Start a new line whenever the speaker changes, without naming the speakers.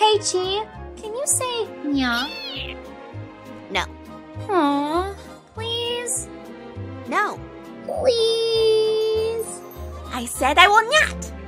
Hey, Chi, can you say nya?
No.
Aw, please?
No.
Please?
I said I will not.